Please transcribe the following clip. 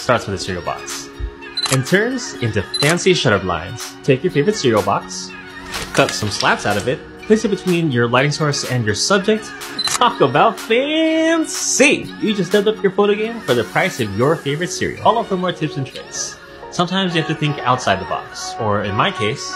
starts with a cereal box and turns into fancy shutter blinds. Take your favorite cereal box, cut some slats out of it, place it between your lighting source and your subject. Talk about fancy! You just stepped up your photo game for the price of your favorite cereal. Follow for more tips and tricks. Sometimes you have to think outside the box, or in my case,